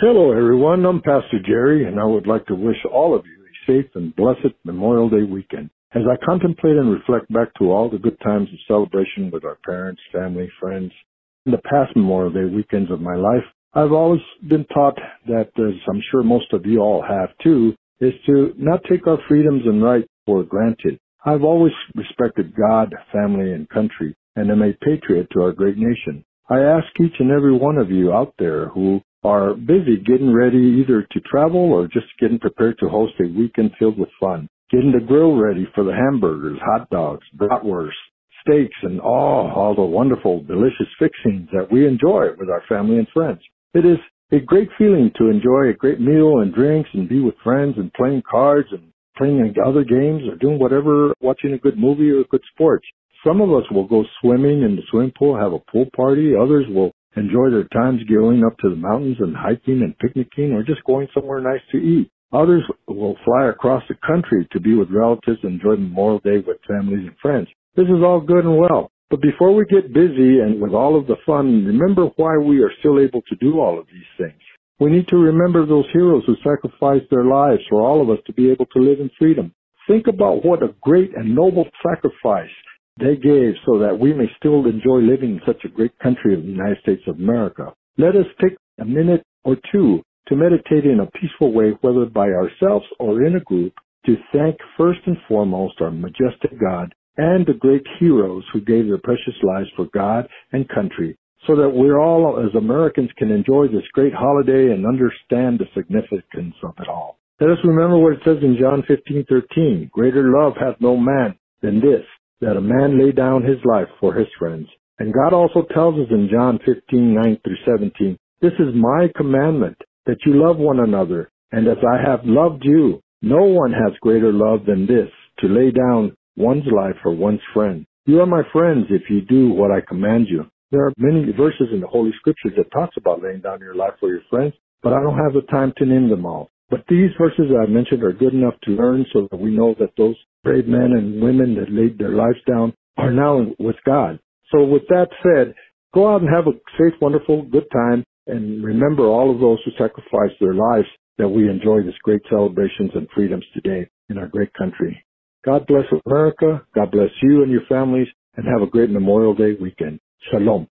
Hello, everyone. I'm Pastor Jerry, and I would like to wish all of you a safe and blessed Memorial Day weekend. As I contemplate and reflect back to all the good times of celebration with our parents, family, friends, in the past Memorial Day weekends of my life, I've always been taught that, as I'm sure most of you all have too, is to not take our freedoms and rights for granted. I've always respected God, family, and country, and am a patriot to our great nation. I ask each and every one of you out there who are busy getting ready either to travel or just getting prepared to host a weekend filled with fun, getting the grill ready for the hamburgers, hot dogs, bratwurst, steaks, and all, all the wonderful, delicious fixings that we enjoy with our family and friends. It is a great feeling to enjoy a great meal and drinks and be with friends and playing cards and playing other games or doing whatever, watching a good movie or good sports. Some of us will go swimming in the swimming pool, have a pool party. Others will enjoy their times going up to the mountains and hiking and picnicking or just going somewhere nice to eat. Others will fly across the country to be with relatives and enjoy Memorial Day with families and friends. This is all good and well. But before we get busy and with all of the fun, remember why we are still able to do all of these things. We need to remember those heroes who sacrificed their lives for all of us to be able to live in freedom. Think about what a great and noble sacrifice they gave so that we may still enjoy living in such a great country of the United States of America. Let us take a minute or two to meditate in a peaceful way, whether by ourselves or in a group, to thank first and foremost our majestic God and the great heroes who gave their precious lives for God and country so that we're all as Americans can enjoy this great holiday and understand the significance of it all. Let us remember what it says in John 15:13, greater love hath no man than this, that a man lay down his life for his friends. And God also tells us in John 15, 9 through 17, this is my commandment, that you love one another. And as I have loved you, no one has greater love than this, to lay down one's life for one's friend. You are my friends if you do what I command you. There are many verses in the Holy Scriptures that talks about laying down your life for your friends, but I don't have the time to name them all. But these verses I mentioned are good enough to learn so that we know that those brave men and women that laid their lives down are now with God. So with that said, go out and have a safe, wonderful, good time and remember all of those who sacrificed their lives that we enjoy this great celebrations and freedoms today in our great country. God bless America. God bless you and your families and have a great Memorial Day weekend. Shalom.